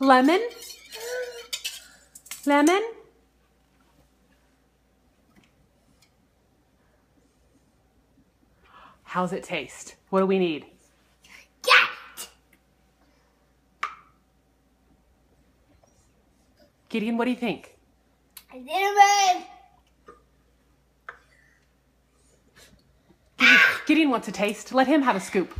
Lemon? Lemon? How's it taste? What do we need? Cat. Gideon, what do you think? I did it, babe! Gideon wants a taste. Let him have a scoop.